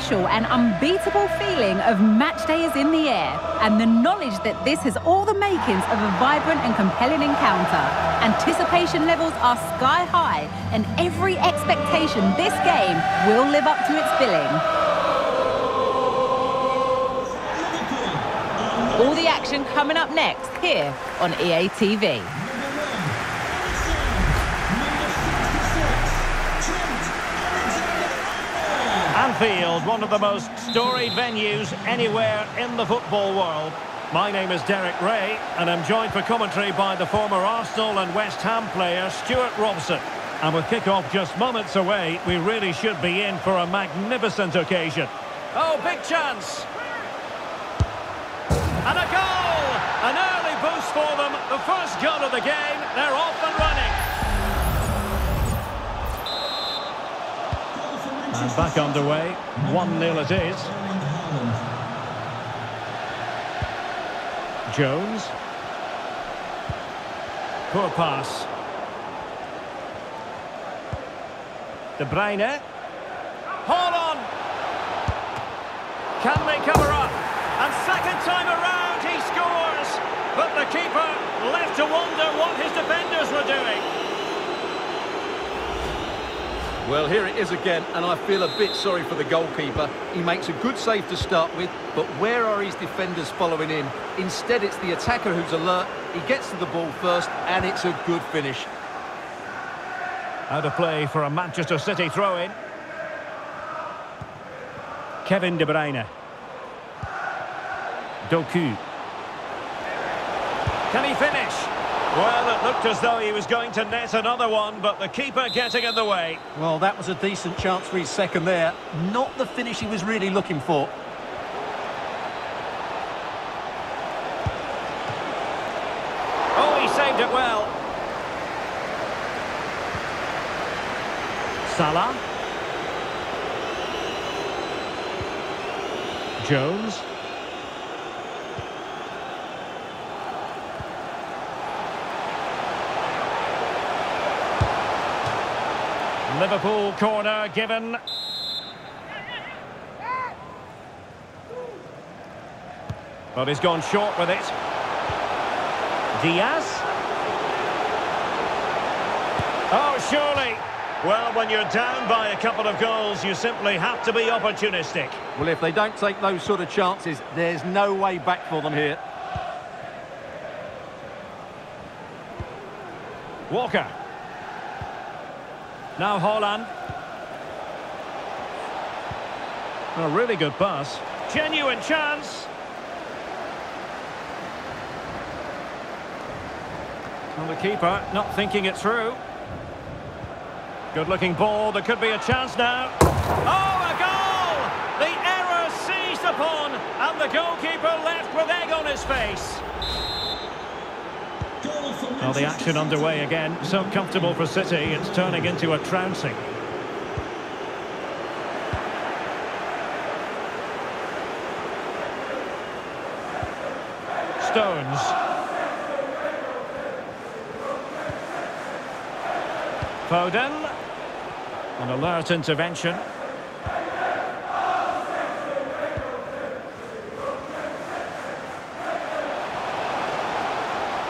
special and unbeatable feeling of match day is in the air and the knowledge that this has all the makings of a vibrant and compelling encounter. Anticipation levels are sky high and every expectation this game will live up to its billing. All the action coming up next here on EA TV. Anfield, one of the most storied venues anywhere in the football world. My name is Derek Rae, and I'm joined for commentary by the former Arsenal and West Ham player Stuart Robson. And with kick-off just moments away, we really should be in for a magnificent occasion. Oh, big chance! And a goal! An early boost for them, the first goal of the game, they're off and running. And back underway. 1-0 it is. Jones. Poor pass. De Bruyne. Hold on. Can they cover up? And second time around he scores. But the keeper left to wonder what his defenders were doing. Well, here it is again, and I feel a bit sorry for the goalkeeper. He makes a good save to start with, but where are his defenders following in? Instead, it's the attacker who's alert. He gets to the ball first, and it's a good finish. Out of play for a Manchester City throw-in. Kevin De Bruyne. Doku. Can he finish? Well, it looked as though he was going to net another one, but the keeper getting in the way. Well, that was a decent chance for his second there. Not the finish he was really looking for. Oh, he saved it well. Salah. Jones. Liverpool corner given. But he's gone short with it. Diaz. Oh, surely. Well, when you're down by a couple of goals, you simply have to be opportunistic. Well, if they don't take those sort of chances, there's no way back for them here. Walker. Now Haaland. A really good pass. Genuine chance. Well, the keeper not thinking it through. Good-looking ball. There could be a chance now. Oh, a goal! The error seized upon, and the goalkeeper left with egg on his face. Well, the action underway again. So comfortable for City, it's turning into a trouncing. Stones. Foden. An alert intervention.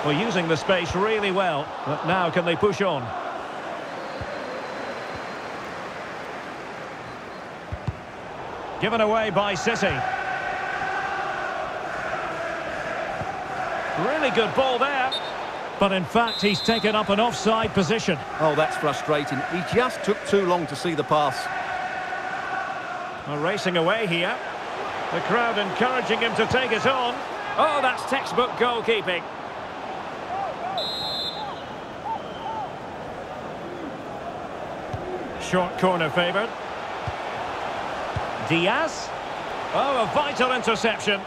Well, using the space really well. But now can they push on? Given away by City. Really good ball there. But in fact, he's taken up an offside position. Oh, that's frustrating. He just took too long to see the pass. Well, racing away here. The crowd encouraging him to take it on. Oh, that's textbook goalkeeping. Short corner favoured. Diaz. Oh, a vital interception.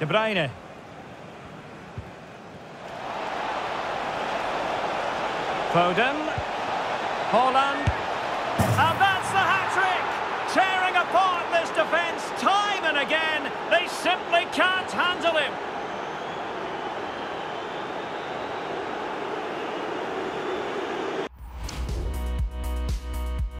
De Bruyne. Foden. Haaland. And that's the hat-trick! Tearing apart this defence time and again. They simply can't handle him.